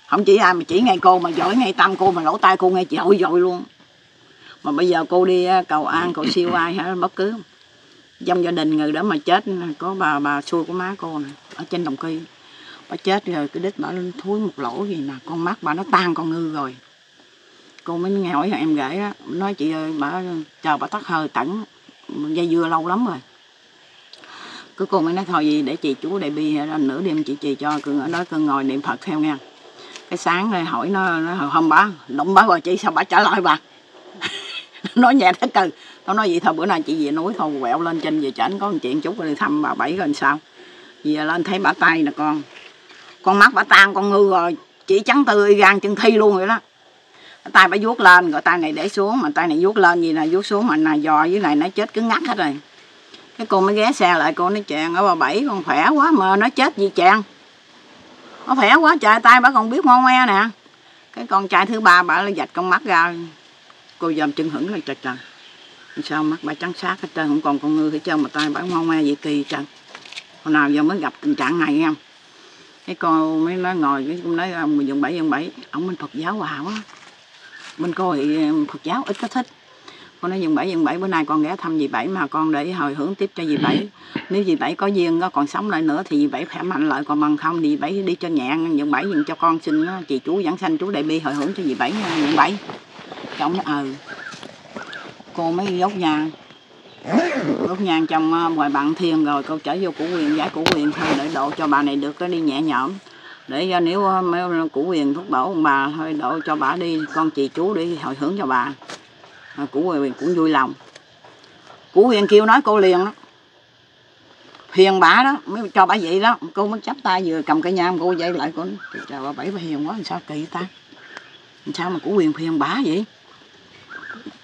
không chỉ ai, mà chỉ ngay cô mà giỏi, ngay tâm cô mà lỗ tai, cô nghe dội dội luôn. Mà bây giờ cô đi cầu an, cầu siêu ai hả, bất cứ. Trong gia đình người đó mà chết, có bà bà xui của má cô nè, ở trên đồng kỳ. Bà chết rồi, cái đít bà thúi một lỗ gì nè, con mắt bà nó tan con ngư rồi. Cô mới nghe hỏi em gửi á, nói, chị ơi, bà, chờ bà tắt hơi tẩn dây dưa lâu lắm rồi. Cứ cô mới nói, thôi gì để chị chú đại bi nửa đêm chị chị cho, cưng ở đó cưng ngồi niệm phật theo nha cái sáng rồi hỏi nó, nó hôm bà động bà rồi chị sao bà trả lời bà? Nói nhẹ thế cần nó nói vậy thôi bữa nay chị về núi thôi quẹo lên trên về chảnh có một chuyện chút rồi đi thăm bà bảy rồi sao. Về lên thấy bà tay nè con. Con mắt bà tan con ngư rồi chỉ trắng tươi gan chân thi luôn vậy đó. Tay bà vuốt lên rồi tay này để xuống mà tay này vuốt lên gì nè vuốt xuống mà nè giò với này nó chết cứng ngắt hết rồi. Cái cô mới ghé xe lại cô nói chàng ở bà bảy con khỏe quá mà nó chết gì chàng? Nó khỏe quá trời tay bà còn biết ngon ngoe nè. Cái con trai thứ ba bà dạch con mắt ra. Cô dòm chân hững là trời trời sao mắt bà trắng sát hết trơn, không còn con ngư hết trơn mà tay bà ngon ngoe vậy kỳ trơn hồi nào giờ mới gặp tình trạng này em? Cái cô mới nói ngồi, cái cũng nói à, ông dùng bảy dùng bảy. Ông bên phật giáo hòa quá. Bên cô thì ừ, phật giáo ít có thích con nói dừng bảy dừng bảy bữa nay con ghé thăm dì bảy mà con để hồi hướng tiếp cho dì bảy. Nếu dì bảy có duyên nó còn sống lại nữa thì dì bảy khỏe mạnh lại, còn bằng không thì dì bảy đi cho nhẹ, dừng bảy dừng cho con xin chị chú giảng sanh, chú đại bi hồi hướng cho dì bảy dừng bảy chồng nó ừ. Cô mới dốt nhang. Đốt nhang trong ngoài bạn thiên rồi, cô trở vô củ quyền giải củ quyền thôi, để độ cho bà này được cái đi nhẹ nhõm. Để à, nếu mấy củ quyền thúc bổ ông bà thôi, độ cho bà đi, con chị chú đi hồi hướng cho bà. Ờ, củ huyền cũng vui lòng. Củ huyền kêu nói cô liền đó. Hiền bả đó mới cho bả vậy đó. Cô mới chắp tay vừa cầm cây nhang cô dậy lại cô chào bà bảy bà hiền quá làm sao kỳ ta? Làm sao mà củ huyền hiền bả vậy?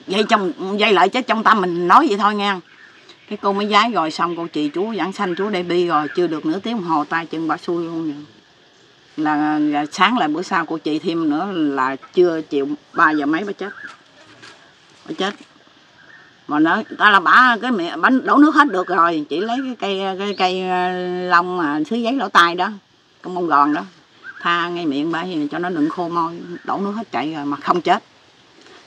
Dây trong dây lại chứ trong tâm mình nói vậy thôi nghe. Cái cô mới giái rồi xong cô chị chú giảng sanh chú đây bi rồi chưa được nửa tiếng đồng hồ tay chân bà xui luôn rồi, Là, là sáng lại bữa sau cô chị thêm nữa là chưa chịu ba giờ mấy bà chết chết. Mà nói ta là bả cái miệng bánh đổ nước hết được rồi. Chỉ lấy cái cây cái cây ờ, lông mà xứ giấy lỗ tai đó con bông gòn đó tha ngay miệng bả cho nó đừng khô môi. Đổ nước hết chạy rồi mà không chết.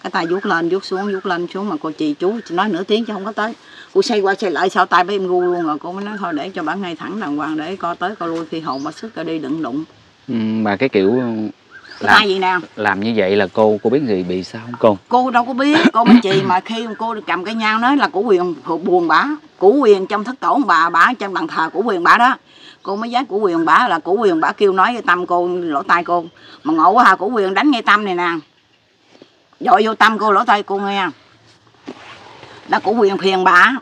Cái tay vuốt lên vuốt xuống vuốt lên xuống mà cô chị chú nói nửa tiếng chứ không có tới. Cô xoay qua xoay lại sao tay bé em gu luôn rồi. Cô mới nói thôi để cho bà ngay thẳng đàng hoàng để co tới co lui khi hồn bà sức ra đi đừng đụng. Ừ, mà cái kiểu làm tay gì nè làm như vậy là cô cô biết gì bị sao không cô? Cô đâu có biết cô mới chị mà khi cô cầm cái nhau nói là của quyền buồn bả của quyền trong thất tổ bà bả trong bàn thờ của quyền bả đó. Cô mới dám của quyền bả là của quyền bả kêu nói tâm cô lỗ tai cô. Mà ngộ quá hà của quyền đánh ngay tâm này nè. Dội vô tâm cô lỗ tai cô nghe. Là của quyền phiền bà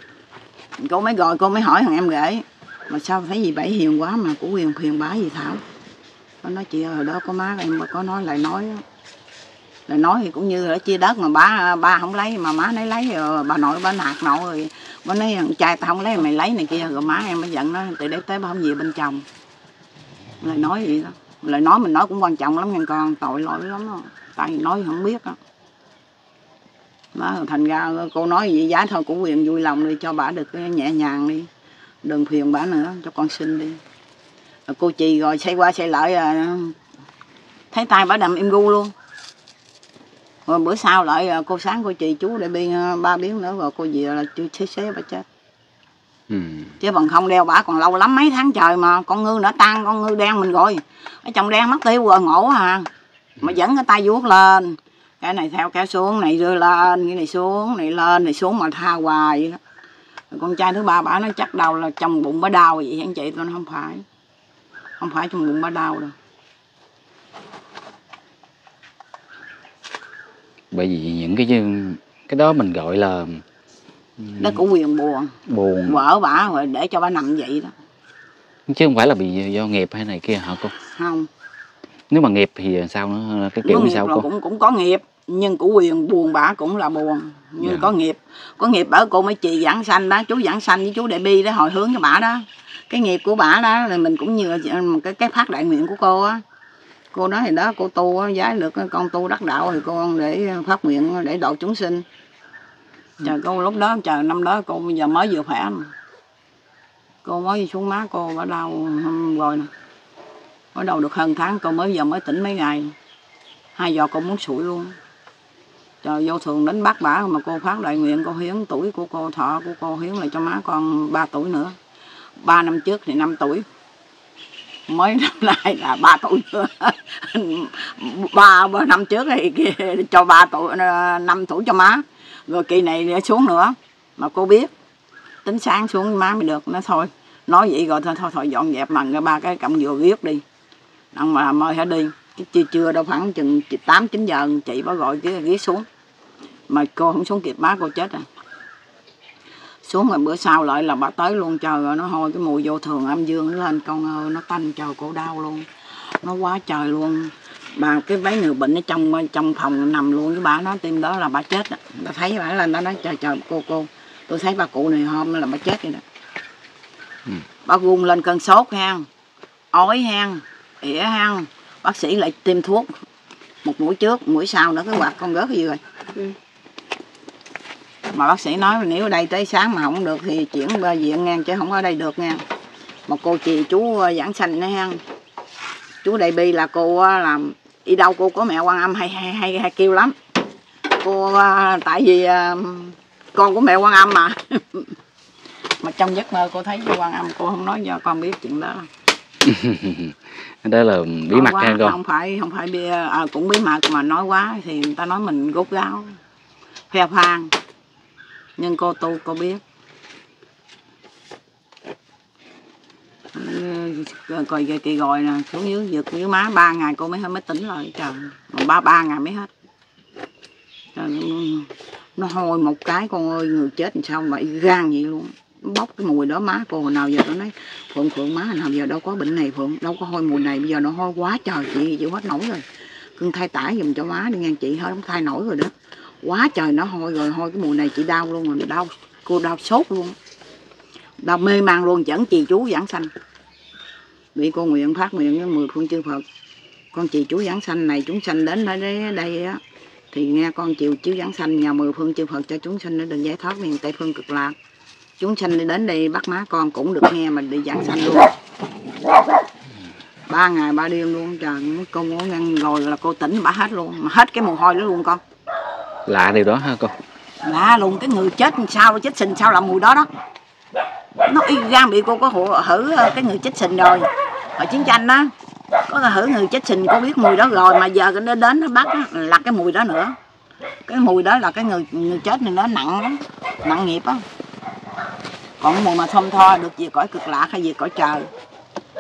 cô mới gọi cô mới hỏi thằng em rể mà sao thấy gì bảy hiền quá mà của quyền phiền bá gì thảo nó nói chị ơi hồi đó có má em có nói lại nói lại nói thì cũng như là chia đất mà ba ba không lấy, mà má lấy lấy rồi bà nội bà nạt nội rồi. Bà nói thằng trai tao không lấy mày lấy này kia. Rồi má em mới giận nó từ đấy tới bà không về bên chồng. Lời nói vậy đó. Lời nói mình nói cũng quan trọng lắm nghe con, tội lỗi lắm đó. Tại nói không biết đó má thành ra cô nói vậy giá thôi, cũng quyền vui lòng đi, cho bà được cái nhẹ nhàng đi. Đừng phiền bà nữa, cho con xin đi. Rồi cô chì rồi xây qua xây lại à, thấy tay bà đầm im gu luôn. Rồi bữa sau lại à, cô sáng cô chì chú để biên à, ba biến nữa rồi cô về là chưa xế xế bà chết. Ừ. chứ bằng không đeo bả còn lâu lắm mấy tháng trời mà con ngư đã tan con ngư đen mình rồi. Ở trong đen mất tiêu rồi ngộ à. Mà dẫn cái tay vuốt lên. Cái này theo cái xuống này đưa lên cái này xuống này lên này xuống mà tha hoài. Vậy đó Rồi con trai thứ ba bả nó chắc đầu là trong bụng bả đau vậy anh chị tôi không phải không phải trong bụng bả đau đâu. Bởi vì những cái cái đó mình gọi là nó cũng quyền buồn. Buồn. Vợ bả rồi để cho bả nằm vậy đó. Chứ không phải là bị do nghiệp hay này kia hả cô? Không. Nếu mà nghiệp thì sao nữa? Cái kiểu như sao cô? cũng cũng có nghiệp nhưng của quyền buồn bả cũng là buồn. Nhưng Dạ. có nghiệp có nghiệp ở cô mấy chị giảng sanh đó chú giảng sanh với chú đệ bi đó hồi hướng cho bả đó cái nghiệp của bà đó là mình cũng như ừ, cái cái phát đại nguyện của cô á. Cô nói thì đó, cô tu giái được, con tu đắc đạo thì con để phát nguyện để độ chúng sinh. Trời, cô lúc đó, trời, năm đó cô bây giờ mới vừa khỏe mà. cô mới xuống má cô bắt đầu rồi nè. Bắt đầu được hơn tháng, cô mới giờ mới tỉnh mấy ngày. Hai giờ cô muốn sủi luôn. Trời, vô thường đến bắt bả mà cô phát đại nguyện, cô hiến tuổi của cô, thọ của cô hiến lại cho má con 3 tuổi nữa ba năm trước thì 5 tuổi. Mới năm nay là ba tuổi. Ba ba năm trước thì kia cho ba tuổi ờ, năm tuổi cho má. Rồi kỳ này để xuống nữa. Mà cô biết, tính sáng xuống má mới được. Nó thôi, nói vậy rồi thôi thôi thôi, dọn dẹp bằng cái ba cái cọng dừa viết đi. Ông mà mời hả đi, Chứ chưa chưa đâu khoảng chừng tám, chín giờ, chị bà gọi cái ghế xuống. Mà cô không xuống kịp, má cô chết rồi xuống rồi bữa sau lại là bà tới luôn trời ơi nó hôi cái mùi vô thường âm dương nó lên con ơi nó tanh trời cổ đau luôn. Nó quá trời luôn. Bà cái mấy người bệnh ở trong trong phòng nằm luôn với bà nó tim đó là bà chết đó. bà thấy bà lên đó nói trời trời cô cô tôi thấy bà cụ này hôm là bà chết rồi đó. Ừ. bà run lên cơn sốt ha ói ha ỉa ha bác sĩ lại tiêm thuốc một mũi trước mũi sau nữa cái quạt con rớt gì rồi mà bác sĩ nói nếu ở đây tới sáng mà không được thì chuyển viện ngang chứ không ở đây được nha. Mà cô chị chú ờ, giảng sanh nữa ha. Chú đại bi là cô ờ, làm đi đâu cô có mẹ quan âm hay hay hay, hay kêu lắm. Cô ờ, tại vì con của mẹ quan âm mà. Mà trong giấc mơ cô thấy quan âm cô không nói cho con biết chuyện đó. Đó là bí Nói mật quá, ha cô? không phải không phải bia à, cũng bí mật mà nói quá thì người ta nói mình gốc gáo khoe khoang nhưng cô tu cô biết. Ờ, coi về kỳ rồi nè xuống dưới giật dưới má ba ngày cô mới mới tỉnh lại trời. Mà ba ba ngày mới hết. Trời, nó hôi một cái con ơi người chết làm sao vậy gan vậy luôn. Bốc cái mùi đó má cô hồi nào giờ nó nói phượng phượng má hồi nào giờ đâu có bệnh này phượng đâu có hôi mùi này bây giờ nó hôi quá trời chị chịu hết nổi rồi. Cưng thay tải giùm cho má đi ngang chị hết không thay nổi rồi đó quá trời nó hôi rồi hôi cái mùa này chị đau luôn rồi đau cô đau sốt luôn. Đau mê man luôn chẳng trì chú giảng sanh. Bị cô nguyện phát nguyện với mười phương chư phật. Con trì chú giảng sanh này chúng sanh đến đây đây, đây á thì nghe con chiều chiếu giảng sanh nhà mười phương chư phật cho chúng sanh nó được giải thoát miền tây phương cực lạc. Chúng sanh đi đến đây bắt má con cũng được nghe mà đi giảng sanh luôn. Ba ngày ba đêm luôn trời cô ngủ ngăn rồi là cô tỉnh bà hết luôn mà hết cái mồ hôi đó luôn con lạ điều đó ha cô. Lạ luôn cái người chết sao chết sình sao làm mùi đó đó. Nó y gan bị cô có hử ờ, cái người chết sình rồi. Hồi chiến tranh đó có hử người chết sình cô biết mùi đó rồi mà giờ nó đến nó bắt á, là cái mùi đó nữa. Cái mùi đó là cái người người chết này nó nặng lắm nặng nghiệp á. Còn mùi mà thơm tho được về cõi cực lạ hay về cõi trời.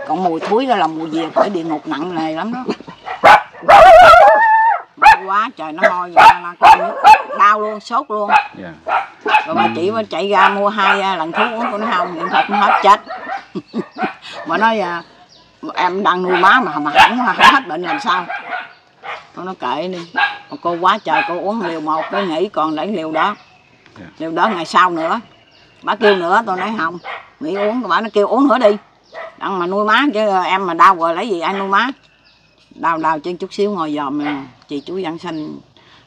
Còn mùi thúi đó là mùi về cõi địa ngục nặng nề lắm đó quá trời nó hôi vậy là như đau luôn sốt luôn. Dạ. Rồi mà chị mà chạy ra mua hai à, lần thuốc uống cô nói không niệm phật nó hết chết. Mà nói à, em đang nuôi má mà mà không, không hết bệnh làm sao? Tôi nói kệ đi. Mà cô quá trời cô uống liều một cái nghỉ còn lấy liều đó. Dạ. liều đó ngày sau nữa. Bà kêu nữa tôi nói không nghỉ uống bà nó kêu uống nữa đi. Đặng mà nuôi má chứ em mà đau rồi lấy gì ai nuôi má đau đau chân chút xíu ngồi dòm mà chị chú giảng sanh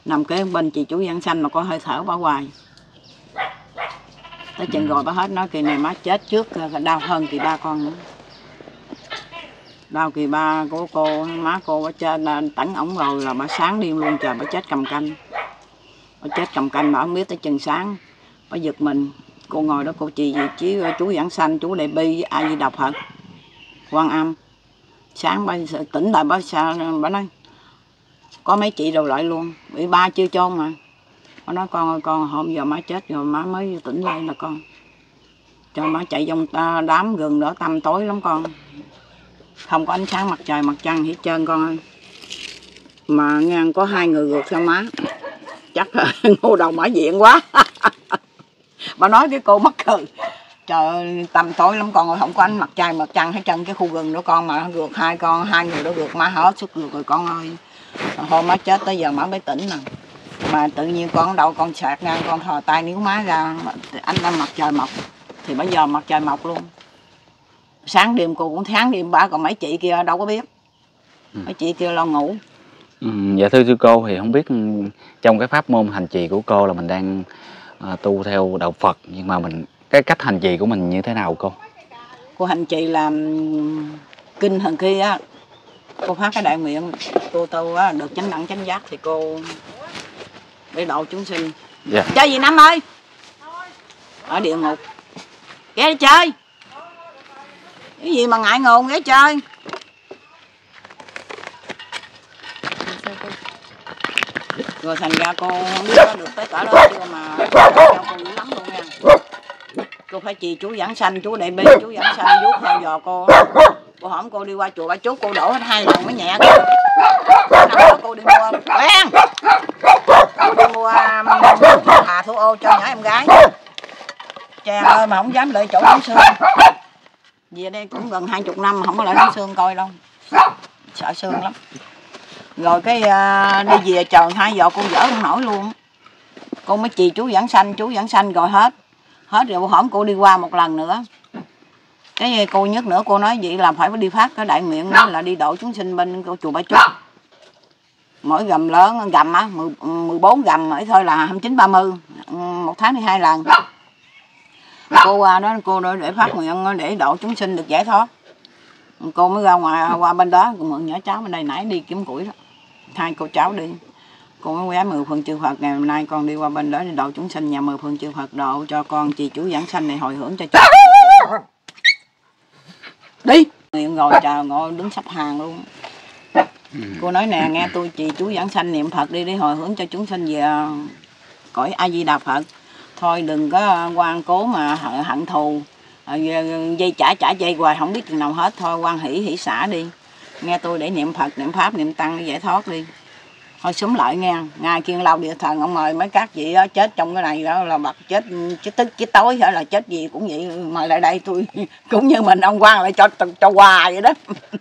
nằm kế bên chị chú giảng sanh mà có hơi thở bà hoài. Tới chừng rồi bà hết nói kỳ này má chết trước đau hơn kỳ ba con nữa. Đau kỳ ba của cô má cô bà chết là tẩn ổng rồi là bà sáng đêm luôn trời bà chết cầm canh. Bà chết cầm canh bà không biết tới chừng sáng bà giật mình. Cô ngồi đó cô chị chí chú giảng sanh chú đại bi ai di đọc phật quan âm sáng bà tỉnh lại bà xa bà nói, có mấy chị đầu lại luôn. Bị ba chưa chôn mà. Bà nói, con ơi, con, hôm giờ má chết rồi, má mới tỉnh lại là con. Cho má chạy trong đám gần đó tăm tối lắm con. Không có ánh sáng mặt trời, mặt trăng hết trơn con ơi. Mà ngang có hai người gượt sao má. Chắc ngô đầu mở diện quá. Bà nói cái cô mắc cười trời tầm tối lắm con ơi không có ánh mặt trời mặt trăng hết trơn cái khu rừng đó con mà gượt hai con hai người đó gượt má hết sức gượt rồi con ơi. Hôm má chết tới giờ má mới tỉnh nè. Mà tự nhiên con đâu con sạc ngang con thò tay níu má ra anh đang mặt trời mọc. Thì bây giờ mặt trời mọc luôn. Sáng đêm cô cũng tháng đêm ba còn mấy chị kia đâu có biết. Ừ. mấy chị kia lo ngủ. Ừ, dạ thưa sư cô thì không biết trong cái pháp môn hành trì của cô là mình đang uh, tu theo đạo Phật nhưng mà mình cái cách hành trì của mình như thế nào cô? Cô hành trì làm kinh thần kia á. Cô phát cái đại nguyện cô tu á được chánh đẳng chánh giác thì cô để độ chúng sinh. Dạ. chơi gì năm ơi? Ở địa ngục. Ghé đi chơi. Cái gì mà ngại ngùng ghé chơi. Rồi thành ra cô không biết có được tới cả đó mà cô dữ lắm luôn nha cô phải trì chú giảng sanh chú đại bi chú giảng sanh vuốt theo dò cô. Cô hỏi cô đi qua chùa ba chú cô đổ hết hai lần mới nhẹ cái năm đó cô đi mua quen cô đi mua um, hà thu ô cho nhỏ em gái. Chàng ơi mà không dám lợi chỗ đóng xương về đây cũng gần hai chục năm mà không có lợi đóng xương coi đâu. Sợ xương lắm. Rồi cái uh, đi về chờ hai giờ cô dở không nổi luôn. Cô mới chì chú giảng sanh chú giảng sanh rồi hết hết rồi hổm cô đi qua một lần nữa. Cái cô nhất nữa, cô nói vậy là phải đi phát cái đại nguyện đó là đi độ chúng sinh bên chùa Ba Chúc mỗi gầm lớn, gầm á 14 gầm ấy thôi là 29 30 một tháng đi hai lần. Cô qua đó, cô để phát nguyện để độ chúng sinh được giải thoát. Cô mới ra ngoài, qua bên đó mượn nhỏ cháu bên đây nãy đi kiếm củi đó. Hai cô cháu đi cô mới mười phương chư Phật, ngày hôm nay con đi qua bên đó để độ chúng sinh nhà mười phương chư Phật độ cho con chị chú giảng sanh này hồi hưởng cho chú đi. Ngồi chờ ngồi đứng sắp hàng luôn. Cô nói nè, nghe tôi chị chú giảng sanh niệm phật đi để hồi hướng cho chúng sinh về cõi a di đà phật. Thôi đừng có quan cố mà hận thù. À, dây trả trả dây hoài, không biết chừng nào hết. Thôi quan hỷ hỷ xả đi. Nghe tôi để niệm phật, niệm pháp, niệm tăng để giải thoát đi thôi sớm lại nghe. Ngài kiên lao địa thần ông mời mấy các vị đó chết trong cái này đó là bật chết chết tức chết tối hay là chết gì cũng vậy. Mời lại đây tôi cũng như mình ông quan lại cho cho quà vậy đó.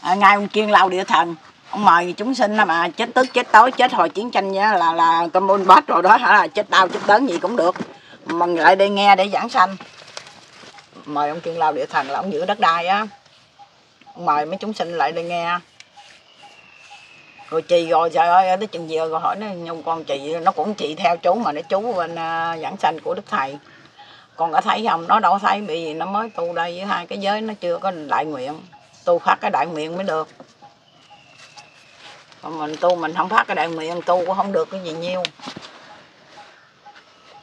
À, ngài ông kiên lao địa thần ông mời chúng sinh mà chết tức chết tối chết hồi chiến tranh nhá là là con bát rồi đó hả là chết đau chết đớn gì cũng được. Mà lại đây nghe để giảng sanh. Mời ông kiên lao địa thần là ông giữ đất đai á. Mời mấy chúng sinh lại đây nghe rồi chị rồi trời ơi tới chừng giờ rồi hỏi nó nhung con chị nó cũng chị theo chú mà nó chú bên uh, giảng sanh của đức thầy. Con có thấy không? Nó đâu thấy bị gì nó mới tu đây với hai cái giới nó chưa có đại nguyện. Tu phát cái đại nguyện mới được. Còn mình tu mình không phát cái đại nguyện tu cũng không được cái gì nhiêu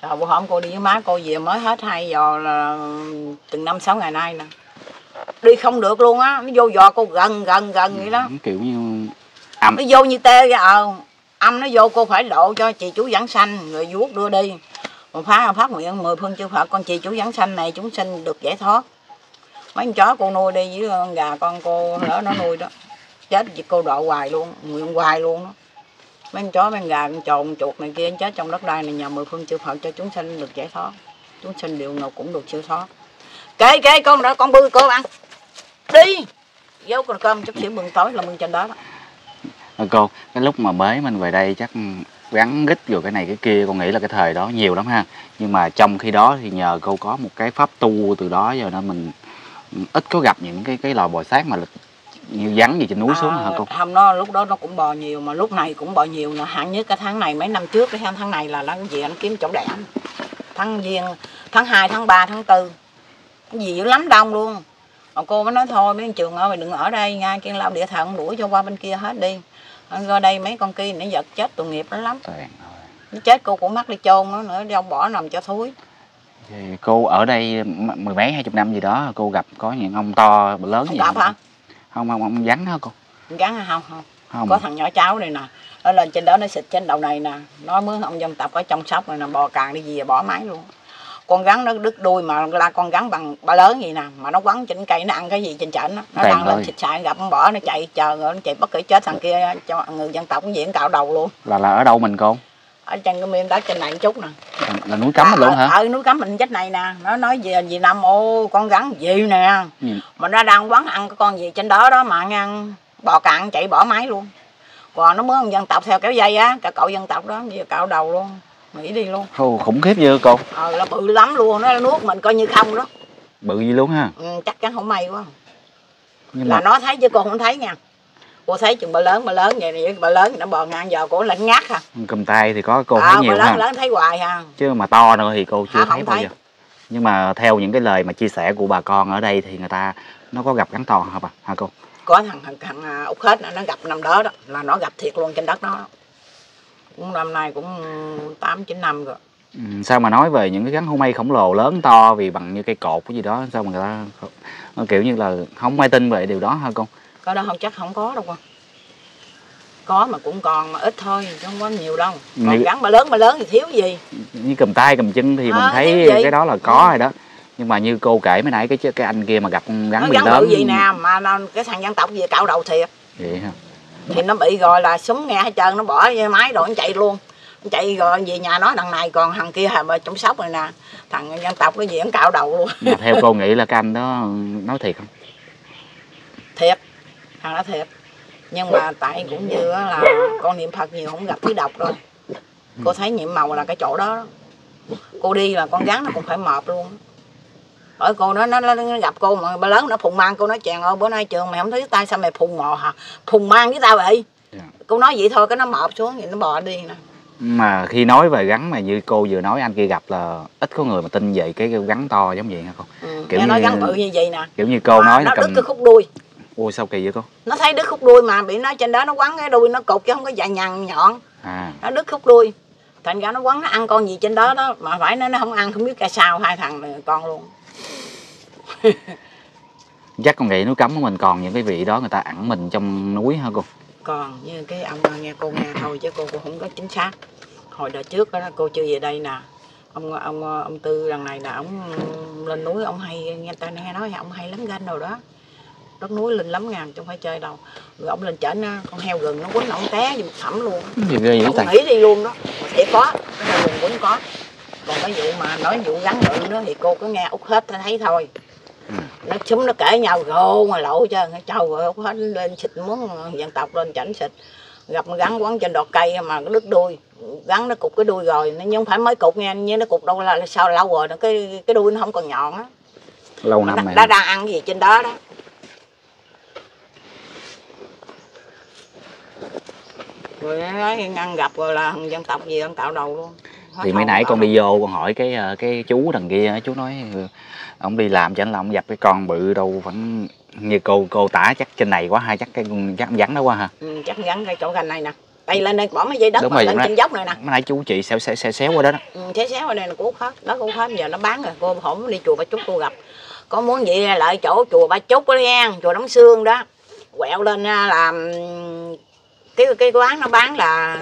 rồi bữa hôm cô đi với má cô về mới hết hai giờ là từng năm sáu ngày nay nè. Đi không được luôn á nó vô dò cô gần gần gần vậy đó. Kiểu như âm nó vô như tê ra ờ. Âm nó vô, cô phải độ cho chị chú giảng sanh, người vuốt đưa đi. Một phá phát nguyện mười phương chư phật, con chị chú giảng sanh này chúng sinh được giải thoát. Mấy con chó cô nuôi đi với con gà con cô lỡ nó nuôi đó. Chết chị cô độ hoài luôn, nguyện hoài luôn đó. Mấy con chó, mấy con gà, con trồn chuột này kia chết trong đất đai này nhờ mười phương chư phật cho chúng sinh được giải thoát. Chúng sinh điều nào cũng được siêu thoát. Kệ kệ con đó con bươi cơm ăn. Đi. Vô con cơm chút xíu, mừng tối là mừng trên đó đó à, cô cái lúc mà bế mình về đây chắc gắn gít rồi cái này cái kia con nghĩ là cái thời đó nhiều lắm ha. Nhưng mà trong khi đó thì nhờ cô có một cái pháp tu từ đó giờ nên mình ít có gặp những cái cái lò bò sát mà như vắng gì trên núi xuống hả À, cô? không nó lúc đó nó cũng bò nhiều mà lúc này cũng bò nhiều nè hạn nhất cái tháng này mấy năm trước cái tháng này là nó về anh kiếm chỗ đẻ tháng giêng tháng 2, tháng 3, tháng 4 cái gì dữ lắm đông luôn. Mà cô mới nói thôi mấy trường ơi mày đừng ở đây nha kiên lao địa thần đuổi cho qua bên kia hết đi Ra đây mấy con kia nó giật chết tội nghiệp nó lắm. Nó chết cô cũng mắc đi chôn nó nữa đâu bỏ nằm cho thúi. Thì cô ở đây mười mấy hai chục năm gì đó cô gặp có những ông to lớn không gì gặp hả? không không ông vắng hả cô? Gắn hay không không. Không. Có thằng nhỏ cháu này nè nó lên trên đó nó xịt trên đầu này nè nói mướn ông dân tộc ở trong sóc này nè bò càng đi về bỏ máy luôn con rắn nó đứt đuôi mà là con rắn bằng ba lớn gì nè mà nó quấn trên cây nó ăn cái gì trên trển nó nó đang lên xịt xài gặp nó bỏ nó chạy chờ rồi nó chạy bất cứ chết thằng kia cho người dân tộc cũng diễn cạo đầu luôn. Là là ở đâu mình cô ở trên cái miếng đất trên này một chút nè. Là, núi cấm mình luôn hả? ở núi cấm mình chết này nè. Nó nói gì gì năm ô con rắn gì nè. Ừ. mà nó đang quấn ăn cái con gì trên đó đó mà ăn bò cạn chạy bỏ máy luôn. Còn nó mới dân tộc theo kéo dây á cả cậu dân tộc đó giờ cạo đầu luôn nghĩ đi luôn. Ồ, khủng khiếp như cô ờ là bự lắm luôn nó nuốt mình coi như không đó. Bự gì luôn ha? Ừ, chắc chắn không may quá. Nhưng là mà nó thấy chứ cô không thấy nha. Cô thấy chừng bà lớn bà lớn vậy này bà lớn nó bò ngang giờ cô lạnh ngắt à. Cầm tay thì có cô Ờ, thấy nhiều lớn ha. lớn thấy hoài ha chứ mà to nữa thì cô chưa Hả, thấy không bao thấy. giờ. Nhưng mà theo những cái lời mà chia sẻ của bà con ở đây thì người ta nó có gặp rắn to hả bà? Hả cô? Có thằng thằng, thằng à, út hết nó gặp năm đó đó là nó gặp thiệt luôn trên đất nó cũng năm nay cũng tám chín năm rồi. Ừ, sao mà nói về những cái rắn hổ mây khổng lồ lớn to vì bằng như cây cột cái gì đó sao mà người ta kiểu như là không ai tin về điều đó hả cô có đó không chắc không có đâu con. Có mà cũng còn mà ít thôi chứ không có nhiều đâu. Còn Nếu- gắn mà lớn mà lớn thì thiếu gì? Như cầm tay cầm chân thì mình Ờ, thấy cái đó là có rồi đó. Nhưng mà như cô kể mới nãy cái cái anh kia mà gặp con rắn nó bị gắn lớn gì nè mà nó, cái thằng dân tộc gì cạo đầu thiệt. Vậy ha thì nó bị rồi là súng nghe hết trơn nó bỏ máy rồi nó chạy luôn. Nó chạy rồi về nhà nói thằng này còn thằng kia hà trong sóc này nè. Thằng dân tộc cái gì nó cạo đầu luôn. Mà theo cô nghĩ là cái anh đó nói thiệt không? Thiệt thằng đó thiệt. Nhưng mà tại cũng như là con niệm phật nhiều không gặp thứ độc đâu cô thấy nhiệm màu là cái chỗ đó, đó. cô đi là con rắn nó cũng phải mập luôn ở cô nó, nó, nó, gặp cô mà ba lớn nó phùng mang cô nói chàng ơi bữa nay trường mày không thấy tay sao mày phùng mò hả? Phùng mang với tao vậy. Dạ. cô nói vậy thôi cái nó mọp xuống vậy nó bò đi nè. Mà khi nói về rắn mà như cô vừa nói anh kia gặp là ít có người mà tin về cái rắn to giống vậy hả cô? Ừ, Kiểu nghe nói như- gắn bự như vậy nè. kiểu như cô Mà nói nó là đứt cầm cái khúc đuôi. Ôi sao kỳ vậy cô? Nó thấy đứt khúc đuôi mà bị nó trên đó nó quấn cái đuôi nó cục chứ không có dài nhằn nhọn. À. Nó đứt khúc đuôi. Thành ra nó quấn nó ăn con gì trên đó đó. Mà phải nó nó không ăn không biết tại sao hai thằng con luôn chắc con nghĩ núi cấm của mình còn những cái vị đó người ta ẩn mình trong núi hả cô? Còn như cái ông nghe cô nghe thôi chứ cô cũng không có chính xác. Hồi đợt trước đó cô chưa về đây nè. Ông ông ông tư lần này là ông lên núi ông hay nghe ta nghe nói ông hay lắm ganh rồi đó. Đất núi lên lắm ngàn chứ không phải chơi đâu. Rồi ông lên trển con heo rừng nó quýnh ông té vô thẳm luôn. Gì ghê vậy ông nghĩ đi luôn đó. Thiệt có cái heo rừng quýnh có. Còn cái vụ mà nói vụ gắn bự đó thì cô có nghe út hết thấy thôi. Nó súng nó kể nhau gồ mà lộ cho trâu rồi hết lên xịt muốn dân tộc lên chảnh xịt. Gặp nó gắn quấn trên đọt cây mà nó đứt đuôi gắn nó cục cái đuôi rồi nó nhưng phải mới cục nghe như nó cục đâu là sao lâu rồi nó cái cái đuôi nó không còn nhọn á. Lâu năm nó đang ăn gì trên đó đó. Rồi nó nói ăn gặp rồi là dân tộc gì ăn cạo đầu luôn thì mấy nãy con đi vô con hỏi cái ờ, cái chú đằng kia chú nói ừ, ông đi làm cho anh là ông gặp cái con bự đâu vẫn như cô cô tả chắc trên này quá hay chắc cái chắc vắn đó quá ha. Ừ, chắc gắn cái chỗ gành này nè. Đây lên đây bỏ mấy dây đất Đúng rồi, lên trên dốc này nè. mấy nãy chú chị xéo xéo xéo, xéo qua đó đó. Ừ, xé xéo ở đây là cút hết. Đất cút hết giờ nó bán rồi. Cô không đi chùa ba chúc cô gặp. Có muốn gì lại chỗ chùa ba chúc đó nha chùa đóng xương đó. Quẹo lên à, làm cái cái quán nó bán là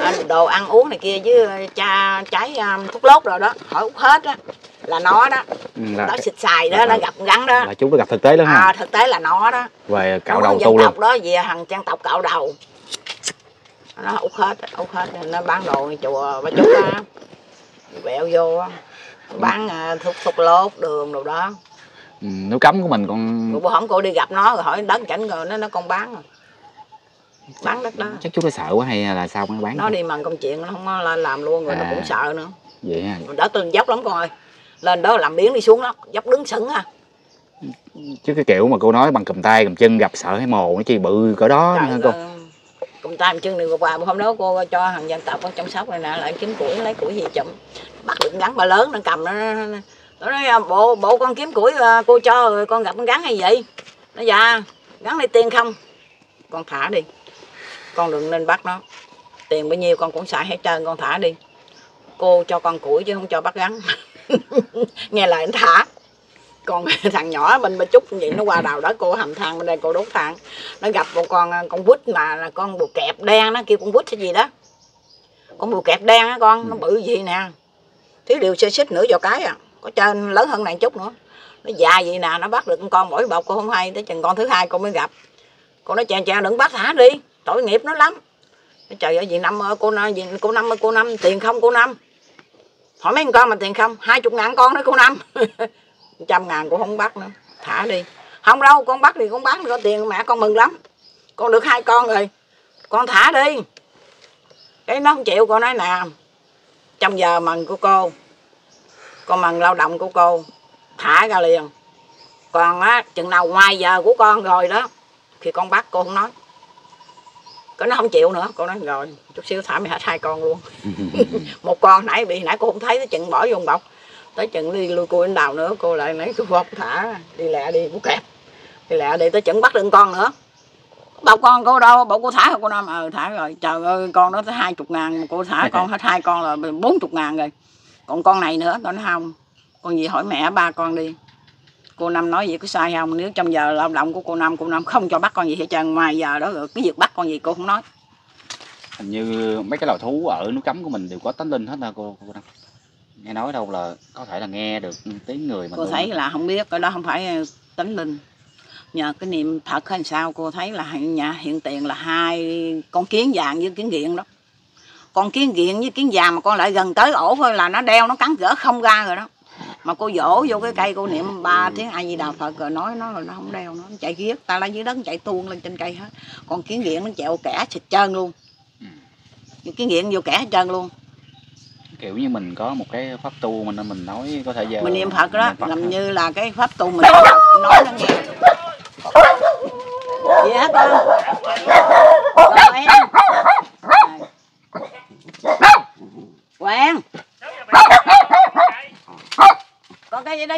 à, đồ ăn uống này kia với cha trái à, thuốc lốt rồi đó. Hỏi út hết á là nó đó. Ừ, nó là, xịt xài đó nó gặp gắn đó. là chú có gặp thực tế đó ha. À, thực tế là nó đó. Về cạo Nó đầu tu luôn. đó về thằng dân tộc cạo đầu. Nó út hết út hết nó bán đồ chùa ba chúc á. Quẹo vô bán à, thuốc thuốc lốt đường đồ đó. Ừ, núi cấm của mình con bữa hổm cô đi gặp nó rồi hỏi đất chảnh rồi nó nó con bán rồi bán đất đó. Chắc chú nó sợ quá hay là sao nó bán nó đi mần công chuyện nó không có lên làm luôn rồi nó À. cũng sợ nữa. Vậy ha đó từng dốc lắm con ơi. Lên đó làm biến đi xuống đó dốc đứng sững ha chứ cái kiểu mà cô nói bằng cầm tay cầm chân gặp sợ hay mồ nó chi bự cỡ đó nữa hả cô? ơi, cùng tam chân này qua hôm đó cô cho thằng dân tộc ở trong sóc này nè lại kiếm củi lấy củi gì chậm bắt được con gắn bà lớn nó cầm nó nó- nó- nó nói à, bộ bộ con kiếm củi à, cô cho rồi con gặp con gắn hay vậy nó dạ gắn đây tiền không? Con thả đi con đừng nên bắt nó. Tiền bao nhiêu con cũng xài hết trơn, con thả đi. Cô cho con củi chứ không cho bắt gắn. Nghe lời anh thả. Còn thằng nhỏ bên bà chút vậy, nó qua đào đó cô hầm than, bên đây cô đốt than. Nó gặp một con à, con vít mà là con bù kẹp đen nó kêu con vít cái gì đó. Con bù kẹp đen á con, nó bự gì nè. Thiếu điều sơ xích nửa vào cái à. Có trên lớn hơn này chút nữa. Nó dài vậy nè, nó bắt được con con mỗi bọc cô không hay, tới chừng con thứ hai cô mới gặp. Cô nói, chàng chàng đừng bắt, thả đi tội nghiệp nó lắm. Trời ơi gì năm ơi, cô năm gì cô năm ơi, cô năm, tiền không cô năm? Hỏi mấy con mà tiền không? Hai chục ngàn con đó cô năm. Trăm ngàn cũng không bắt nữa. Thả đi. Không đâu, con bắt thì con bán có tiền mẹ con mừng lắm. Con được hai con rồi. Con thả đi. Cái nó không chịu, con nói nè, trong giờ mần của cô, con mần lao động của cô, thả ra liền. Còn á, chừng nào ngoài giờ của con rồi đó, thì con bắt, cô không nói cái nó không chịu nữa. Con nói rồi chút xíu thả mày hết hai con luôn. Một con nãy bị nãy cô không thấy tới chừng bỏ vô bọc. Tới chừng đi lui cô đến đào nữa cô lại lấy cái bọc thả đi lẹ đi cô kẹp. Đi lẹ đi tới chừng bắt được con nữa. Bảo con cô đâu? Bảo cô thả hả cô năm ờ thả rồi. Trời ơi con đó tới hai chục ngàn cô thả con hết hai con là bốn chục ngàn rồi. Còn con này nữa nói không con gì hỏi mẹ ba con đi cô năm nói vậy có sai không? Nếu trong giờ lao động của cô năm cô năm không cho bắt con gì hết trơn. Ngoài giờ đó rồi cái việc bắt con gì cô không nói. Hình như mấy cái loài thú ở núi cấm của mình đều có tánh linh hết nè cô cô Năm. nghe nói đâu là có thể là nghe được tiếng người mình cô thấy là không biết cái đó không phải ờ, tính linh. Nhờ cái niệm phật hay sao cô thấy là nhà hiện tiền là hai con kiến vàng với kiến nghiện đó. Con kiến nghiện với kiến vàng mà con lại gần tới ổ thôi là nó đeo nó cắn gỡ không ra rồi đó mà cô dỗ vô cái cây cô niệm ba tiếng ai gì đào phật rồi nói nó rồi nó không đeo nó chạy ghét ta lấy dưới đất chạy tuôn lên trên cây hết. Còn kiến nghiện nó chẹo kẻ xịt trơn luôn. Ừ. Kiến nghiện vô kẻ hết trơn luôn. Kiểu như mình có một cái pháp tu mình nên mình nói có thể giờ mình niệm phật đó làm như là cái pháp tu mình nói nó nghe. Gì hết con quen con cái gì đó